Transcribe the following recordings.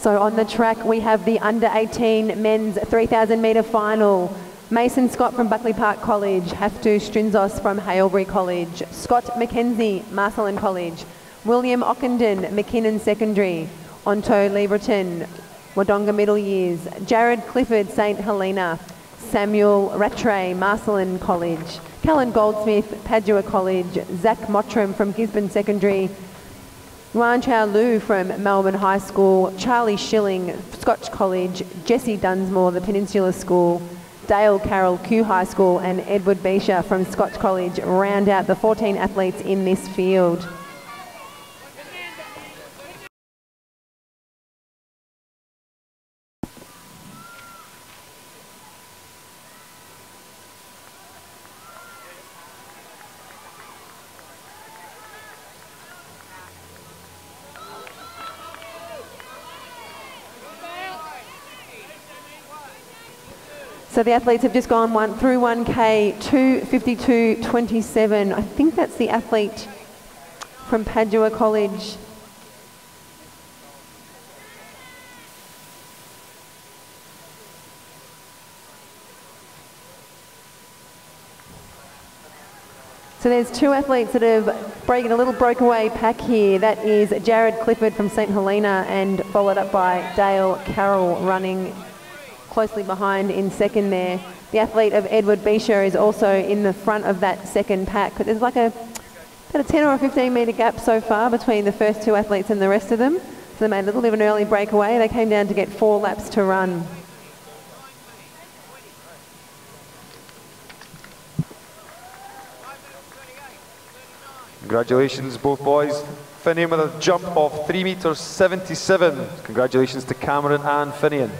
So on the track we have the under 18 men's 3000 metre final. Mason Scott from Buckley Park College, Haftu Strinzos from Haileybury College, Scott McKenzie, Marcellin College, William Ockenden, McKinnon Secondary, Onto Libreton, Wodonga Middle Years, Jared Clifford, St Helena, Samuel Rattray, Marcellin College, Callan Goldsmith, Padua College, Zach Mottram from Gisborne Secondary, Yuan Chao Lu from Melbourne High School, Charlie Schilling, Scotch College, Jesse Dunsmore, the Peninsula School, Dale Carroll, Kew High School, and Edward Beesher from Scotch College round out the 14 athletes in this field. So the athletes have just gone one through 1K, 252.27. I think that's the athlete from Padua College. So there's two athletes that have breaking a little breakaway pack here. That is Jared Clifford from St Helena and followed up by Dale Carroll running closely behind in second there. The athlete of Edward Beesher is also in the front of that second pack. But there's like a about a 10 or a 15 metre gap so far between the first two athletes and the rest of them. So they made a little bit of an early breakaway. They came down to get four laps to run. Congratulations, both boys. Finian with a jump of 3 metres 77. Congratulations to Cameron and Finian.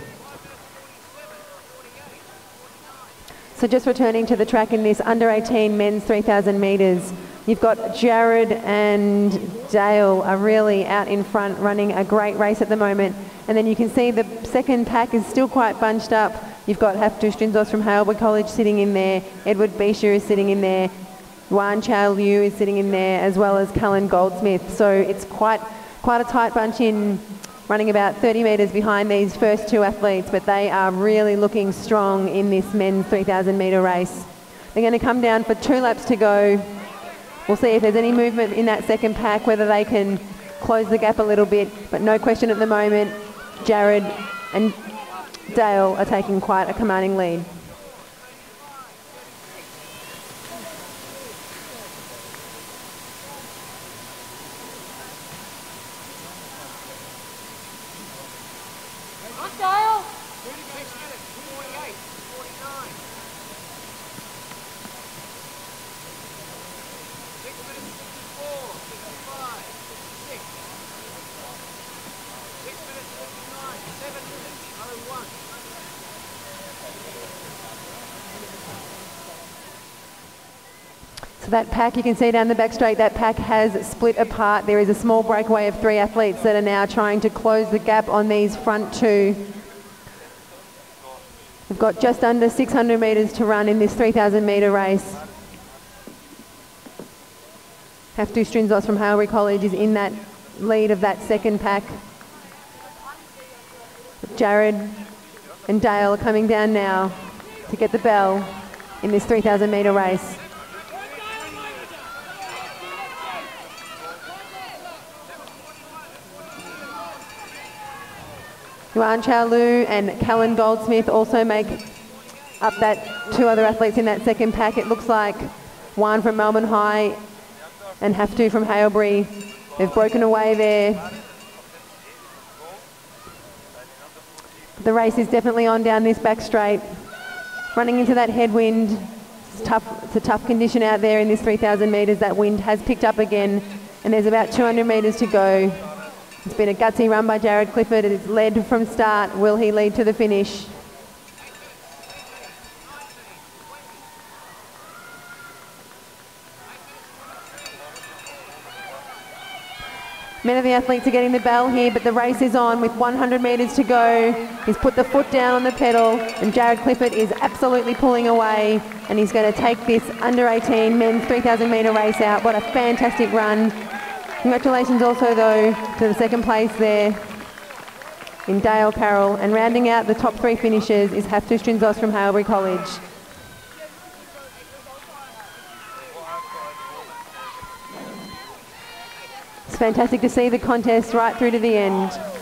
So just returning to the track in this under 18 men's 3,000 metres, you've got Jared and Dale are really out in front running a great race at the moment. And then you can see the second pack is still quite bunched up. You've got Haftu Strinzos from Haileybury College sitting in there, Edward Beesher is sitting in there, Wan Chao Liu is sitting in there, as well as Callan Goldsmith. So it's quite quite a tight bunch in running about 30 metres behind these first two athletes, but they are really looking strong in this men's 3,000 metre race. They're going to come down for two laps to go. We'll see if there's any movement in that second pack, whether they can close the gap a little bit, but no question at the moment, Jared and Dale are taking quite a commanding lead. That pack, you can see down the back straight, that pack has split apart. There is a small breakaway of three athletes that are now trying to close the gap on these front two. We've got just under 600 metres to run in this 3,000 metre race. Haftu Strinzos from Haileybury College is in that lead of that second pack. Jared and Dale are coming down now to get the bell in this 3,000 metre race. Yuan Chao Lu and Callan Goldsmith also make up that two other athletes in that second pack. It looks like one from Melbourne High and Haftu from Haileybury. They've broken away there. The race is definitely on down this back straight. Running into that headwind. It's tough. It's a tough condition out there in this 3,000 metres. That wind has picked up again, and there's about 200 metres to go. It's been a gutsy run by Jared Clifford. It's led from start. Will he lead to the finish? Many of the athletes are getting the bell here, but the race is on with 100 metres to go. He's put the foot down on the pedal, and Jared Clifford is absolutely pulling away, and he's going to take this under 18 men's 3,000 metre race out. What a fantastic run. Congratulations also, though, to the second place there in Dale Carroll. And rounding out the top three finishers is Haftus Strinzos from Haileybury College. It's fantastic to see the contest right through to the end.